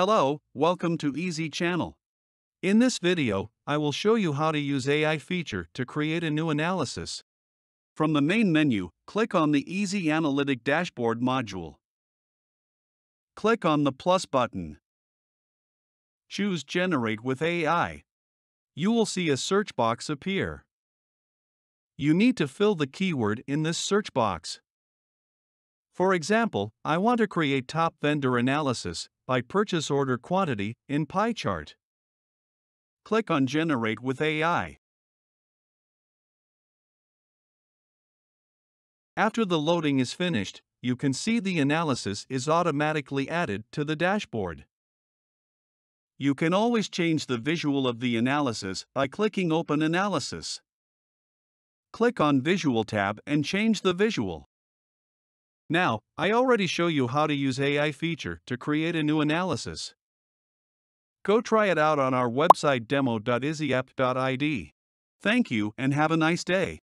Hello, welcome to IZI Channel. In this video, I will show you how to use AI feature to create a new analysis. From the main menu, click on the IZI Analytic Dashboard module. Click on the plus button. Choose Generate with AI. You will see a search box appear. You need to fill the keyword in this search box. For example, I want to create top vendor analysis by purchase order quantity in pie chart. Click on Generate with AI. After the loading is finished, you can see the analysis is automatically added to the dashboard. You can always change the visual of the analysis by clicking Open Analysis. Click on Visual tab and change the visual. Now, I already show you how to use AI feature to create a new analysis. Go try it out on our website demo.iziapp.id. Thank you and have a nice day.